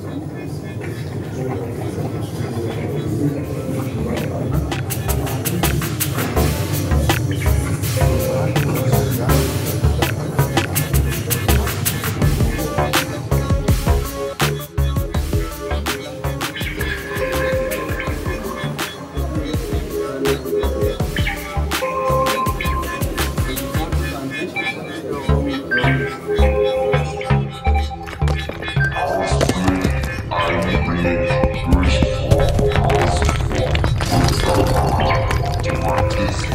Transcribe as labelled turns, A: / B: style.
A: Thank business.